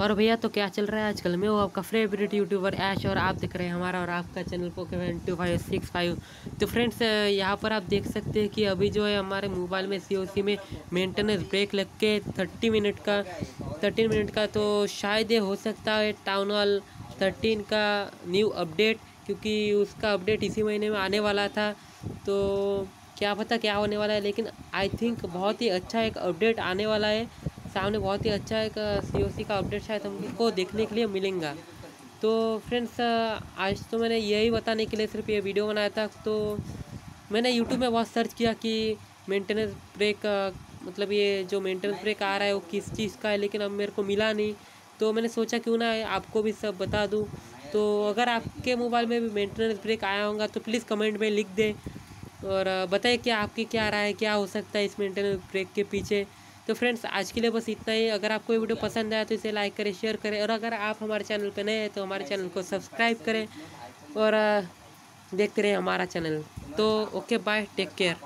और भैया तो क्या चल रहा है आजकल? मैं वो आपका फेवरेट यूट्यूबर ऐश और आप देख रहे हैं हमारा और आपका channel Pokemon two five six five तो फ्रेंड्स यहाँ पर आप देख सकते हैं कि अभी जो है हमारे मोबाइल में सीओसी में मेंटेनेंस ब्रेक लग के थर्टी मिनट का थर्टीन मिनट का तो शायद ये हो सकता है टाउन हॉल थर्टीन का न्यू अपडेट क्योंकि उसका अपडेट इसी महीने में आने वाला था। तो क्या पता क्या होने वाला है, लेकिन आई थिंक बहुत ही अच्छा एक अपडेट आने वाला है। सामने बहुत ही अच्छा एक सीओसी का अपडेट शायद हमको देखने के लिए मिलेगा। तो फ्रेंड्स आज तो मैंने यही बताने के लिए सिर्फ़ ये वीडियो बनाया था। तो मैंने यूट्यूब में बहुत सर्च किया कि मेंटेनेंस ब्रेक मतलब ये जो मेंटेनेंस ब्रेक आ रहा है वो किस चीज़ का है, लेकिन अब मेरे को मिला नहीं। तो मैंने सोचा क्यों ना आपको भी सब बता दूँ। तो अगर आपके मोबाइल में भी मेंटेनेंस ब्रेक आया होगा तो प्लीज़ कमेंट में लिख दें। और बताइए कि आपकी क्या राय क्या हो सकता है इस मेंटेनेंस ब्रेक के पीछे। तो फ्रेंड्स आज के लिए बस इतना ही। अगर आपको ये वीडियो पसंद आया तो इसे लाइक करें शेयर करें। और अगर आप हमारे चैनल पर नए हैं तो हमारे चैनल को सब्सक्राइब करें। और, देखते रहें हमारा चैनल तो ओके बाय टेक केयर